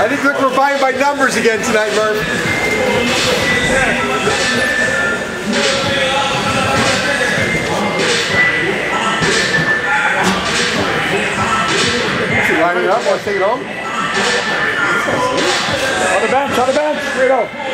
I think look, we're buying by numbers again tonight, Murph. Line it up, want to take it home? On the bench, on the bench, Rito.